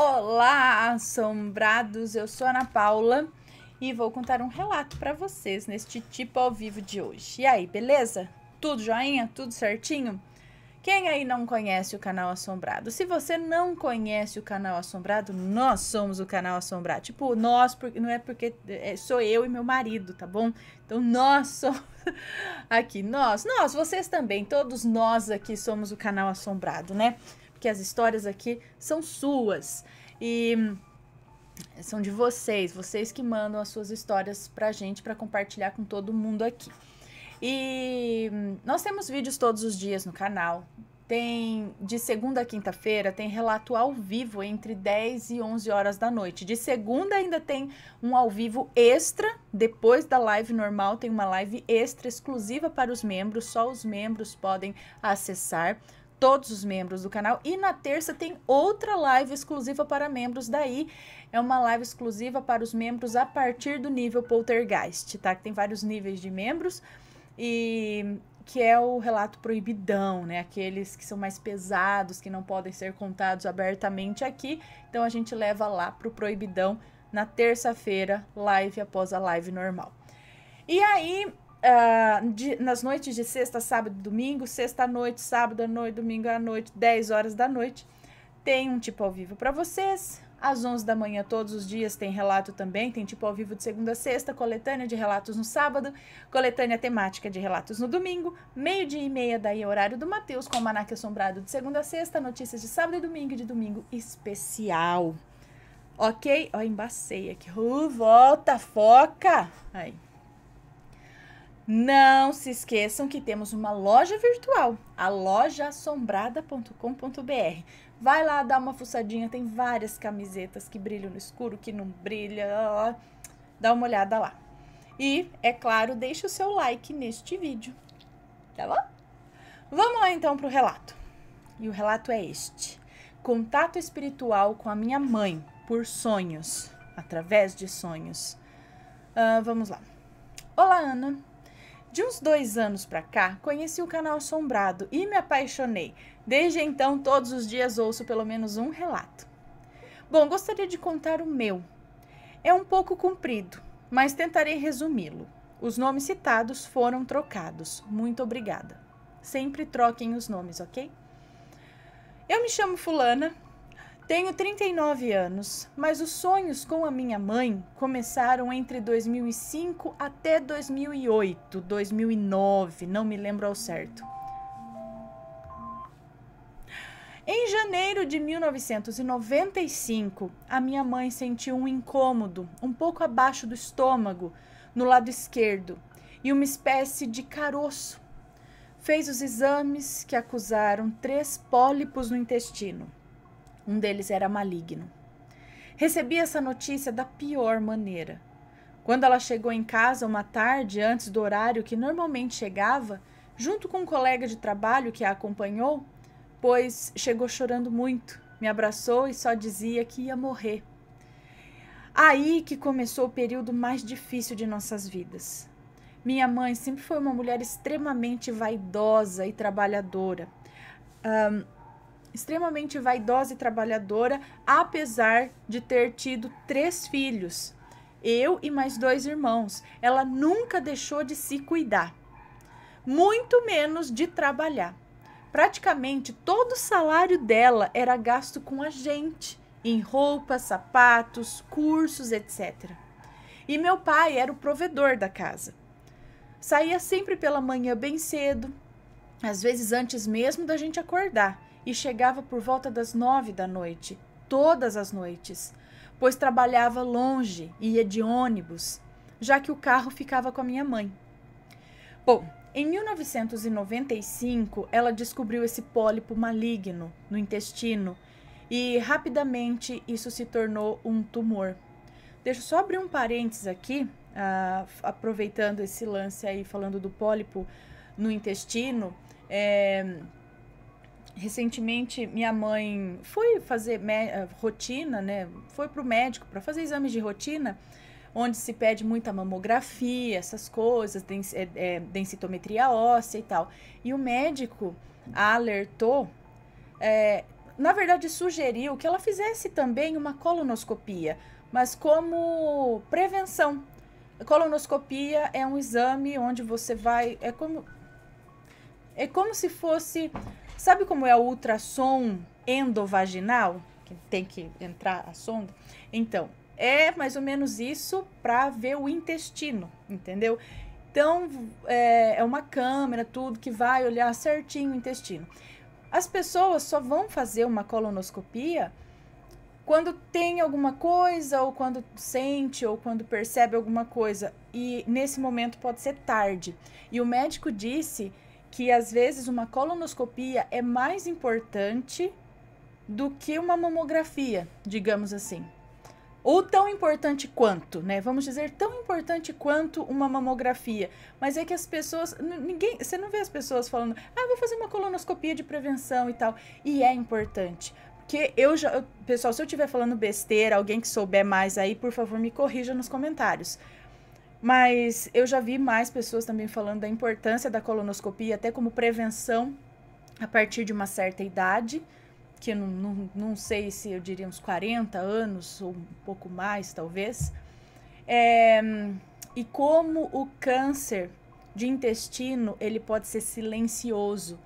Olá, assombrados! Eu sou Ana Paula e vou contar um relato para vocês neste tipo ao vivo de hoje. E aí, beleza? Tudo joinha? Tudo certinho? Quem aí não conhece o canal Assombrado? Se você não conhece o canal Assombrado, nós somos o canal Assombrado. Tipo, nós, não é porque é, sou eu e meu marido, tá bom? Então, nós somos aqui, nós, nós, vocês também, todos nós aqui somos o canal Assombrado, né? Porque as histórias aqui são suas e são de vocês, vocês que mandam as suas histórias pra gente para compartilhar com todo mundo aqui. E nós temos vídeos todos os dias no canal. Tem de segunda a quinta-feira tem relato ao vivo entre 10 e 11 horas da noite. De segunda ainda tem um ao vivo extra, depois da live normal tem uma live extra exclusiva para os membros, só os membros podem acessar todos os membros do canal. E na terça tem outra live exclusiva para membros daí. É uma live exclusiva para os membros a partir do nível Poltergeist, tá? Que tem vários níveis de membros e que é o relato proibidão, né? Aqueles que são mais pesados, que não podem ser contados abertamente aqui. Então a gente leva lá pro proibidão na terça-feira, live após a live normal. E aí, Uh, de, nas noites de sexta, sábado e domingo, sexta à noite, sábado à noite, domingo à noite, 10 horas da noite, tem um tipo ao vivo para vocês. Às 11 da manhã, todos os dias, tem relato também. Tem tipo ao vivo de segunda a sexta, coletânea de relatos no sábado, coletânea temática de relatos no domingo, meio-dia e meia, daí é horário do Matheus, com o Manac Assombrado de segunda a sexta, notícias de sábado e domingo e de domingo especial. Ok? Ó, embacei aqui. Uh, volta, foca! Aí. Não se esqueçam que temos uma loja virtual, a lojaassombrada.com.br. Vai lá dar uma fuçadinha, tem várias camisetas que brilham no escuro, que não brilha, dá uma olhada lá. E, é claro, deixe o seu like neste vídeo, tá bom? Vamos lá então para o relato. E o relato é este: Contato espiritual com a minha mãe por sonhos, através de sonhos. Uh, vamos lá. Olá, Ana. De uns dois anos para cá, conheci o canal Assombrado e me apaixonei. Desde então, todos os dias ouço pelo menos um relato. Bom, gostaria de contar o meu. É um pouco comprido, mas tentarei resumi-lo. Os nomes citados foram trocados. Muito obrigada. Sempre troquem os nomes, ok? Eu me chamo Fulana, tenho 39 anos, mas os sonhos com a minha mãe começaram entre 2005 até 2008, 2009, não me lembro ao certo. Em janeiro de 1995, a minha mãe sentiu um incômodo um pouco abaixo do estômago, no lado esquerdo, e uma espécie de caroço. Fez os exames que acusaram três pólipos no intestino. Um deles era maligno. Recebi essa notícia da pior maneira. Quando ela chegou em casa uma tarde antes do horário que normalmente chegava, junto com um colega de trabalho que a acompanhou, pois chegou chorando muito, me abraçou e só dizia que ia morrer. Aí que começou o período mais difícil de nossas vidas. Minha mãe sempre foi uma mulher extremamente vaidosa e trabalhadora. Um, extremamente vaidosa e trabalhadora, apesar de ter tido três filhos, eu e mais dois irmãos. Ela nunca deixou de se cuidar, muito menos de trabalhar. Praticamente todo o salário dela era gasto com a gente, em roupas, sapatos, cursos, etc. E meu pai era o provedor da casa. Saía sempre pela manhã bem cedo, às vezes antes mesmo da gente acordar e chegava por volta das nove da noite, todas as noites, pois trabalhava longe e ia de ônibus, já que o carro ficava com a minha mãe. Bom, em 1995, ela descobriu esse pólipo maligno no intestino e rapidamente isso se tornou um tumor. Deixa eu só abrir um parênteses aqui, uh, aproveitando esse lance aí, falando do pólipo no intestino. É, recentemente minha mãe foi fazer eh, rotina, né? Foi para o médico para fazer exames de rotina, onde se pede muita mamografia, essas coisas, dens, é, é, densitometria óssea e tal. E o médico alertou é, na verdade, sugeriu que ela fizesse também uma colonoscopia, mas como prevenção. Colonoscopia é um exame onde você vai. É como. É como se fosse. Sabe como é o ultrassom endovaginal? Que tem que entrar a sonda? Então, é mais ou menos isso para ver o intestino, entendeu? Então, é, é uma câmera, tudo que vai olhar certinho o intestino. As pessoas só vão fazer uma colonoscopia quando tem alguma coisa, ou quando sente, ou quando percebe alguma coisa. E nesse momento pode ser tarde. E o médico disse que às vezes uma colonoscopia é mais importante do que uma mamografia, digamos assim. Ou tão importante quanto, né? Vamos dizer, tão importante quanto uma mamografia. Mas é que as pessoas. Ninguém. Você não vê as pessoas falando, ah, vou fazer uma colonoscopia de prevenção e tal. E é importante. Porque eu já. Pessoal, se eu estiver falando besteira, alguém que souber mais aí, por favor, me corrija nos comentários. Mas eu já vi mais pessoas também falando da importância da colonoscopia, até como prevenção a partir de uma certa idade que não, não, não sei se eu diria uns 40 anos ou um pouco mais, talvez. É, e como o câncer de intestino ele pode ser silencioso.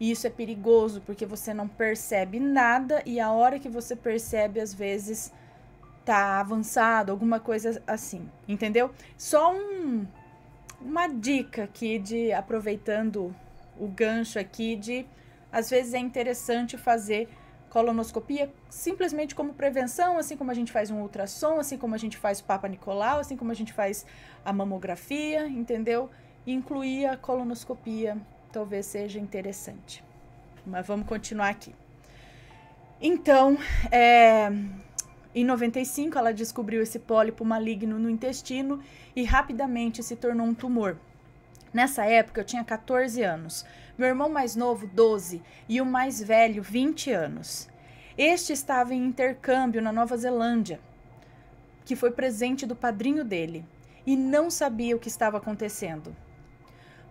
E isso é perigoso porque você não percebe nada e a hora que você percebe, às vezes, tá avançado, alguma coisa assim, entendeu? Só um, uma dica aqui de aproveitando o gancho aqui de às vezes é interessante fazer colonoscopia simplesmente como prevenção, assim como a gente faz um ultrassom, assim como a gente faz o Papa Nicolau, assim como a gente faz a mamografia, entendeu? Incluir a colonoscopia talvez seja interessante. Mas vamos continuar aqui. Então, é, em 95, ela descobriu esse pólipo maligno no intestino e rapidamente se tornou um tumor. Nessa época, eu tinha 14 anos, meu irmão mais novo, 12, e o mais velho, 20 anos. Este estava em intercâmbio na Nova Zelândia, que foi presente do padrinho dele, e não sabia o que estava acontecendo.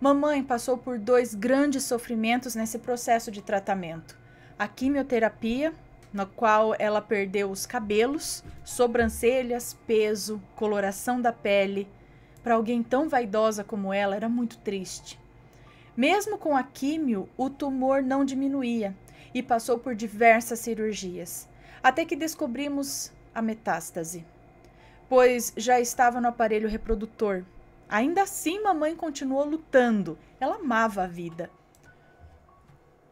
Mamãe passou por dois grandes sofrimentos nesse processo de tratamento: a quimioterapia, na qual ela perdeu os cabelos, sobrancelhas, peso, coloração da pele para alguém tão vaidosa como ela, era muito triste. Mesmo com a químio, o tumor não diminuía e passou por diversas cirurgias, até que descobrimos a metástase, pois já estava no aparelho reprodutor. Ainda assim, mamãe continuou lutando. Ela amava a vida.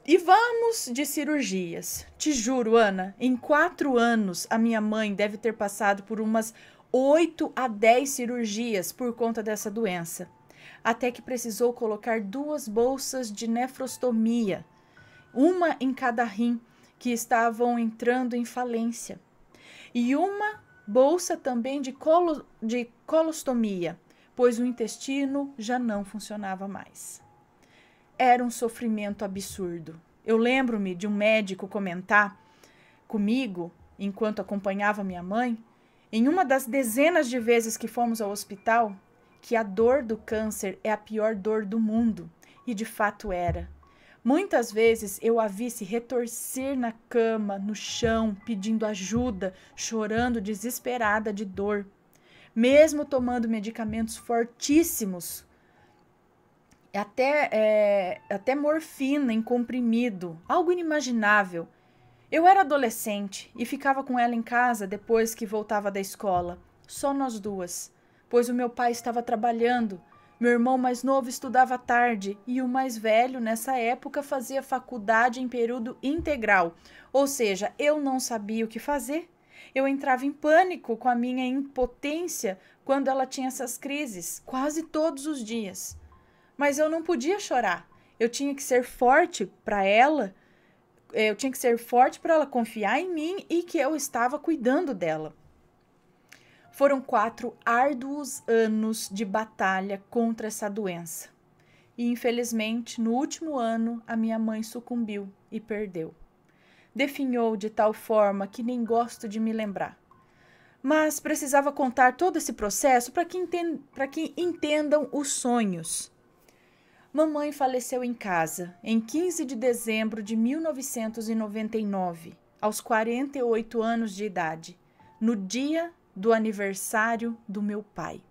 E vamos de cirurgias. Te juro, Ana, em quatro anos a minha mãe deve ter passado por umas 8 a 10 cirurgias por conta dessa doença, até que precisou colocar duas bolsas de nefrostomia, uma em cada rim, que estavam entrando em falência, e uma bolsa também de, colo, de colostomia, pois o intestino já não funcionava mais. Era um sofrimento absurdo. Eu lembro-me de um médico comentar comigo, enquanto acompanhava minha mãe, em uma das dezenas de vezes que fomos ao hospital, que a dor do câncer é a pior dor do mundo, e de fato era. Muitas vezes eu a vi se retorcer na cama, no chão, pedindo ajuda, chorando desesperada de dor. Mesmo tomando medicamentos fortíssimos, até, é, até morfina em comprimido, algo inimaginável eu era adolescente e ficava com ela em casa depois que voltava da escola, só nós duas, pois o meu pai estava trabalhando, meu irmão mais novo estudava tarde e o mais velho, nessa época, fazia faculdade em período integral, ou seja, eu não sabia o que fazer. Eu entrava em pânico com a minha impotência quando ela tinha essas crises, quase todos os dias. Mas eu não podia chorar. Eu tinha que ser forte para ela eu tinha que ser forte para ela confiar em mim e que eu estava cuidando dela. Foram quatro árduos anos de batalha contra essa doença. E infelizmente, no último ano, a minha mãe sucumbiu e perdeu. Definhou de tal forma que nem gosto de me lembrar. Mas precisava contar todo esse processo para que, entend que entendam os sonhos. Mamãe faleceu em casa em 15 de dezembro de 1999, aos 48 anos de idade, no dia do aniversário do meu pai.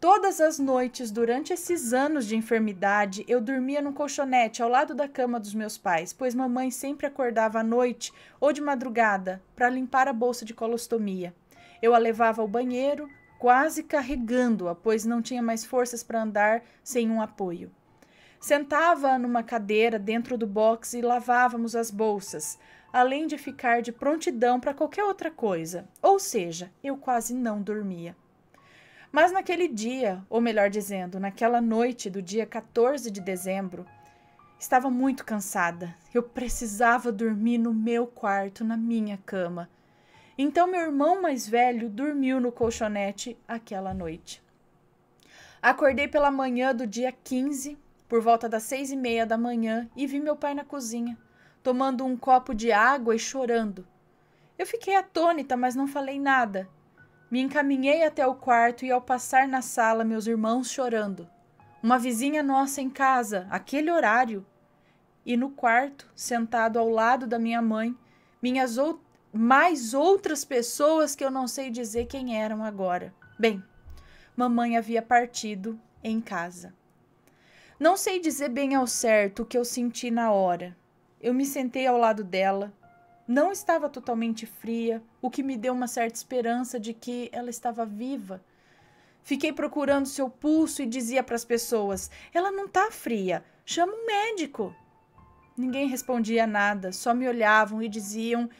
Todas as noites, durante esses anos de enfermidade, eu dormia num colchonete ao lado da cama dos meus pais, pois mamãe sempre acordava à noite ou de madrugada para limpar a bolsa de colostomia. Eu a levava ao banheiro, quase carregando-a, pois não tinha mais forças para andar sem um apoio. Sentava numa cadeira dentro do box e lavávamos as bolsas, além de ficar de prontidão para qualquer outra coisa. Ou seja, eu quase não dormia. Mas naquele dia, ou melhor dizendo, naquela noite do dia 14 de dezembro, estava muito cansada. Eu precisava dormir no meu quarto, na minha cama. Então meu irmão mais velho dormiu no colchonete aquela noite. Acordei pela manhã do dia 15, por volta das seis e meia da manhã, e vi meu pai na cozinha, tomando um copo de água e chorando. Eu fiquei atônita, mas não falei nada. Me encaminhei até o quarto e, ao passar na sala, meus irmãos chorando. Uma vizinha nossa em casa, aquele horário. E no quarto, sentado ao lado da minha mãe, minhas outras mais outras pessoas que eu não sei dizer quem eram agora. Bem, mamãe havia partido em casa. Não sei dizer bem ao certo o que eu senti na hora. Eu me sentei ao lado dela. Não estava totalmente fria, o que me deu uma certa esperança de que ela estava viva. Fiquei procurando seu pulso e dizia para as pessoas: Ela não está fria, chama um médico. Ninguém respondia nada, só me olhavam e diziam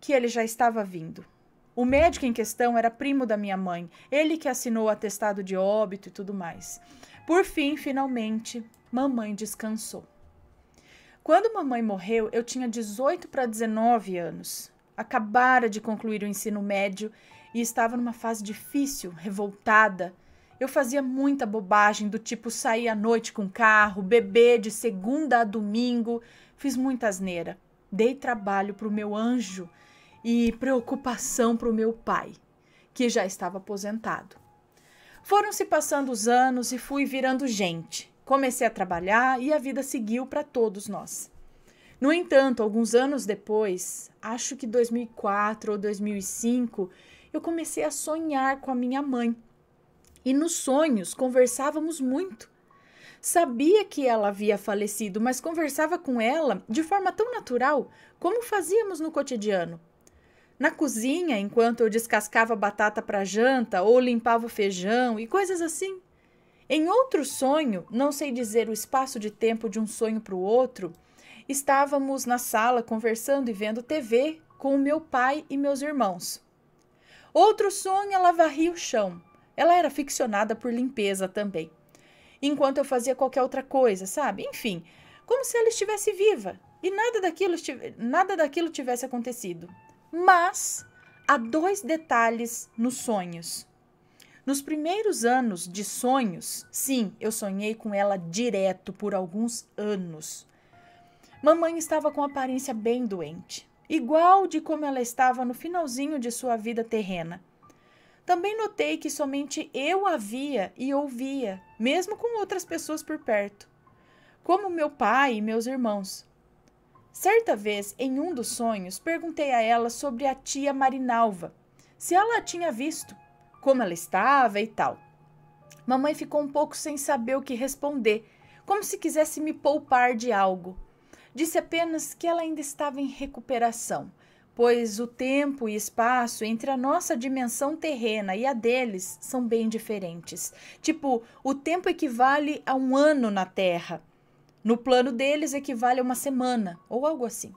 que ele já estava vindo. O médico em questão era primo da minha mãe, ele que assinou o atestado de óbito e tudo mais. Por fim, finalmente, mamãe descansou. Quando mamãe morreu, eu tinha 18 para 19 anos. Acabara de concluir o ensino médio e estava numa fase difícil, revoltada. Eu fazia muita bobagem, do tipo sair à noite com carro, beber de segunda a domingo. Fiz muita asneira. Dei trabalho para o meu anjo e preocupação para o meu pai, que já estava aposentado. Foram se passando os anos e fui virando gente. Comecei a trabalhar e a vida seguiu para todos nós. No entanto, alguns anos depois, acho que 2004 ou 2005, eu comecei a sonhar com a minha mãe. E nos sonhos conversávamos muito. Sabia que ela havia falecido, mas conversava com ela de forma tão natural como fazíamos no cotidiano. Na cozinha, enquanto eu descascava batata para janta ou limpava o feijão e coisas assim. Em outro sonho, não sei dizer o espaço de tempo de um sonho para o outro, estávamos na sala conversando e vendo TV com o meu pai e meus irmãos. Outro sonho, ela varria o chão. Ela era ficcionada por limpeza também. Enquanto eu fazia qualquer outra coisa, sabe? Enfim, como se ela estivesse viva e nada daquilo, nada daquilo tivesse acontecido. Mas há dois detalhes nos sonhos. Nos primeiros anos de sonhos, sim, eu sonhei com ela direto por alguns anos. Mamãe estava com aparência bem doente, igual de como ela estava no finalzinho de sua vida terrena. Também notei que somente eu a via e ouvia, mesmo com outras pessoas por perto, como meu pai e meus irmãos. Certa vez, em um dos sonhos, perguntei a ela sobre a tia Marinalva, se ela a tinha visto, como ela estava e tal. Mamãe ficou um pouco sem saber o que responder, como se quisesse me poupar de algo. Disse apenas que ela ainda estava em recuperação, pois o tempo e espaço entre a nossa dimensão terrena e a deles são bem diferentes. Tipo, o tempo equivale a um ano na Terra no plano deles, equivale a uma semana ou algo assim.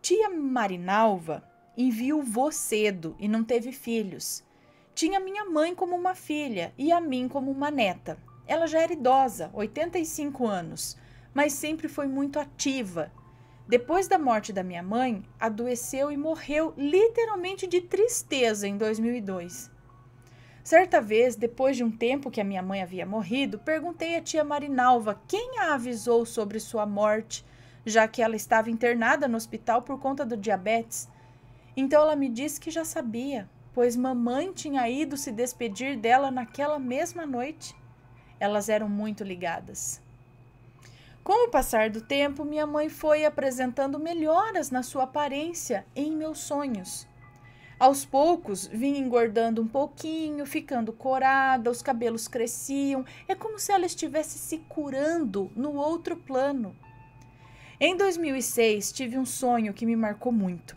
Tia Marinalva enviou cedo e não teve filhos. Tinha minha mãe como uma filha e a mim como uma neta. Ela já era idosa, 85 anos, mas sempre foi muito ativa. Depois da morte da minha mãe, adoeceu e morreu literalmente de tristeza em 2002. Certa vez, depois de um tempo que a minha mãe havia morrido, perguntei à tia Marinalva quem a avisou sobre sua morte, já que ela estava internada no hospital por conta do diabetes. Então ela me disse que já sabia, pois mamãe tinha ido se despedir dela naquela mesma noite. Elas eram muito ligadas. Com o passar do tempo, minha mãe foi apresentando melhoras na sua aparência em meus sonhos. Aos poucos, vinha engordando um pouquinho, ficando corada, os cabelos cresciam. É como se ela estivesse se curando no outro plano. Em 2006, tive um sonho que me marcou muito.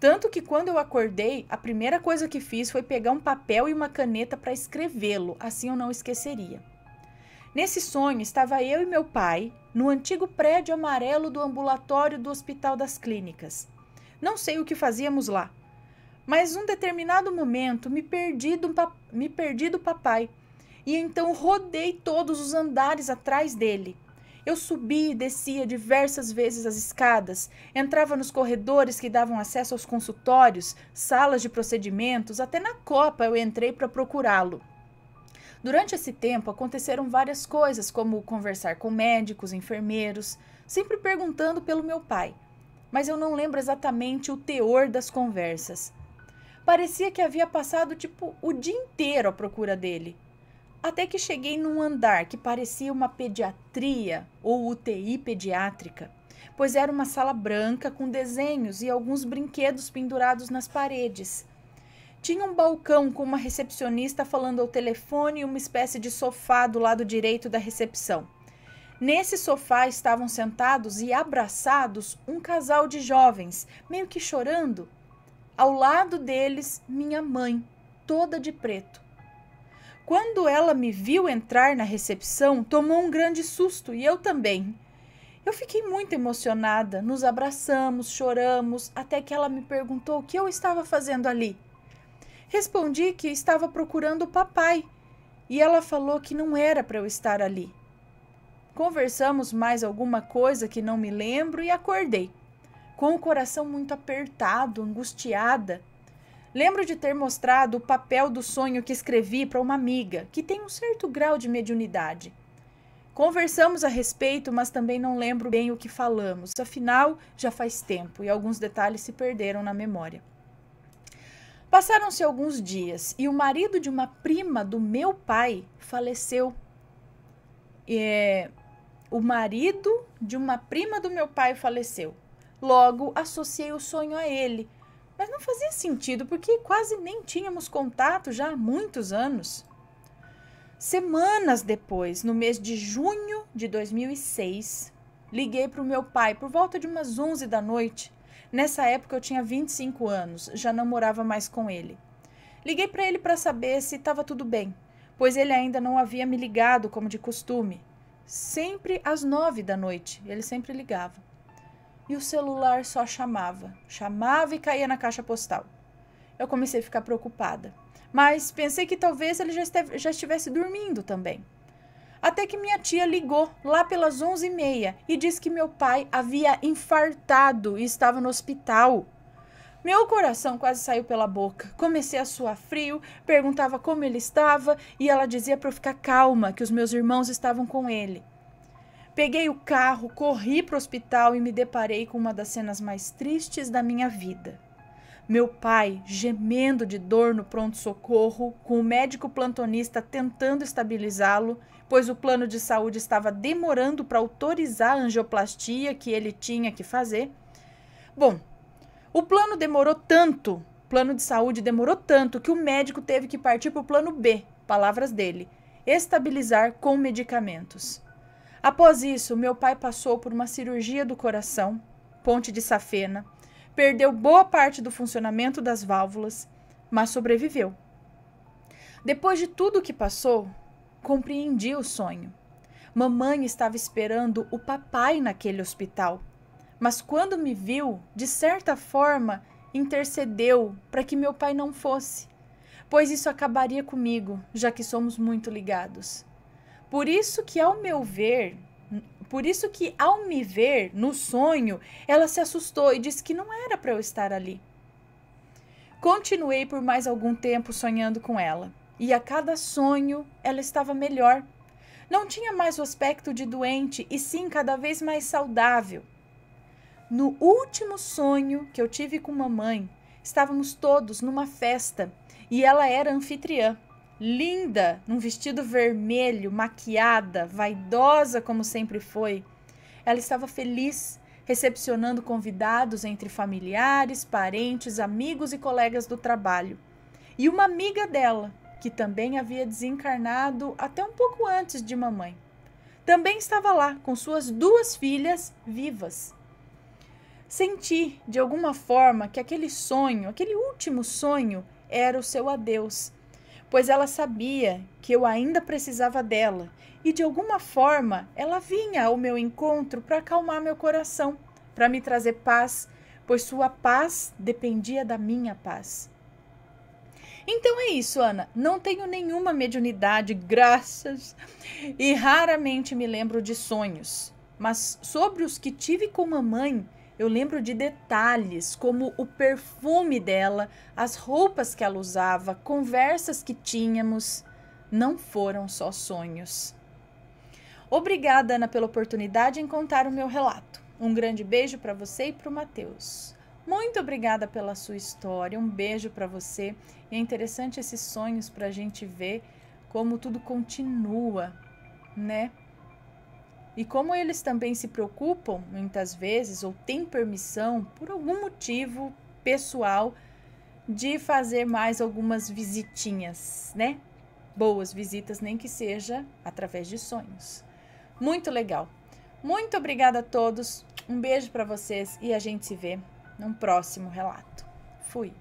Tanto que quando eu acordei, a primeira coisa que fiz foi pegar um papel e uma caneta para escrevê-lo, assim eu não esqueceria. Nesse sonho estava eu e meu pai no antigo prédio amarelo do ambulatório do Hospital das Clínicas. Não sei o que fazíamos lá, mas um determinado momento me perdi do, me perdi do papai e então rodei todos os andares atrás dele. Eu subia e descia diversas vezes as escadas, entrava nos corredores que davam acesso aos consultórios, salas de procedimentos, até na copa eu entrei para procurá-lo. Durante esse tempo aconteceram várias coisas, como conversar com médicos, enfermeiros, sempre perguntando pelo meu pai, mas eu não lembro exatamente o teor das conversas. Parecia que havia passado tipo o dia inteiro à procura dele. Até que cheguei num andar que parecia uma pediatria ou UTI pediátrica, pois era uma sala branca com desenhos e alguns brinquedos pendurados nas paredes. Tinha um balcão com uma recepcionista falando ao telefone e uma espécie de sofá do lado direito da recepção. Nesse sofá estavam sentados e abraçados um casal de jovens, meio que chorando, ao lado deles, minha mãe, toda de preto. Quando ela me viu entrar na recepção, tomou um grande susto e eu também. Eu fiquei muito emocionada, nos abraçamos, choramos, até que ela me perguntou o que eu estava fazendo ali. Respondi que estava procurando o papai e ela falou que não era para eu estar ali. Conversamos mais alguma coisa que não me lembro e acordei com o coração muito apertado, angustiada. Lembro de ter mostrado o papel do sonho que escrevi para uma amiga, que tem um certo grau de mediunidade. Conversamos a respeito, mas também não lembro bem o que falamos, afinal, já faz tempo e alguns detalhes se perderam na memória. Passaram-se alguns dias e o marido de uma prima do meu pai faleceu. É, o marido de uma prima do meu pai faleceu. Logo, associei o sonho a ele. Mas não fazia sentido, porque quase nem tínhamos contato já há muitos anos. Semanas depois, no mês de junho de 2006, liguei para o meu pai por volta de umas 11 da noite. Nessa época eu tinha 25 anos, já não morava mais com ele. Liguei para ele para saber se estava tudo bem, pois ele ainda não havia me ligado como de costume. Sempre às nove da noite, ele sempre ligava e o celular só chamava, chamava e caía na caixa postal. Eu comecei a ficar preocupada, mas pensei que talvez ele já, esteve, já estivesse dormindo também. Até que minha tia ligou lá pelas onze e meia e disse que meu pai havia infartado e estava no hospital. Meu coração quase saiu pela boca. Comecei a suar frio, perguntava como ele estava e ela dizia para eu ficar calma, que os meus irmãos estavam com ele. Peguei o carro, corri para o hospital e me deparei com uma das cenas mais tristes da minha vida. Meu pai, gemendo de dor no pronto-socorro, com o médico plantonista tentando estabilizá-lo, pois o plano de saúde estava demorando para autorizar a angioplastia que ele tinha que fazer. Bom, o plano demorou tanto, o plano de saúde demorou tanto que o médico teve que partir para o plano B, palavras dele, estabilizar com medicamentos. Após isso, meu pai passou por uma cirurgia do coração, ponte de safena, perdeu boa parte do funcionamento das válvulas, mas sobreviveu. Depois de tudo o que passou, compreendi o sonho. Mamãe estava esperando o papai naquele hospital, mas quando me viu, de certa forma, intercedeu para que meu pai não fosse, pois isso acabaria comigo, já que somos muito ligados. Por isso que, ao meu ver, por isso que, ao me ver no sonho, ela se assustou e disse que não era para eu estar ali. Continuei por mais algum tempo sonhando com ela, e a cada sonho ela estava melhor. Não tinha mais o aspecto de doente, e sim cada vez mais saudável. No último sonho que eu tive com mamãe, estávamos todos numa festa e ela era anfitriã. Linda, num vestido vermelho, maquiada, vaidosa como sempre foi. Ela estava feliz, recepcionando convidados entre familiares, parentes, amigos e colegas do trabalho. E uma amiga dela, que também havia desencarnado até um pouco antes de mamãe, também estava lá com suas duas filhas vivas. Senti, de alguma forma, que aquele sonho, aquele último sonho, era o seu adeus pois ela sabia que eu ainda precisava dela e de alguma forma ela vinha ao meu encontro para acalmar meu coração, para me trazer paz, pois sua paz dependia da minha paz. Então é isso, Ana. Não tenho nenhuma mediunidade, graças, e raramente me lembro de sonhos. Mas sobre os que tive com mamãe, eu lembro de detalhes como o perfume dela, as roupas que ela usava, conversas que tínhamos. Não foram só sonhos. Obrigada, Ana, pela oportunidade em contar o meu relato. Um grande beijo para você e para o Matheus. Muito obrigada pela sua história. Um beijo para você. E é interessante esses sonhos para a gente ver como tudo continua, né? E como eles também se preocupam, muitas vezes, ou têm permissão, por algum motivo pessoal, de fazer mais algumas visitinhas, né? Boas visitas, nem que seja através de sonhos. Muito legal. Muito obrigada a todos. Um beijo para vocês e a gente se vê num próximo relato. Fui.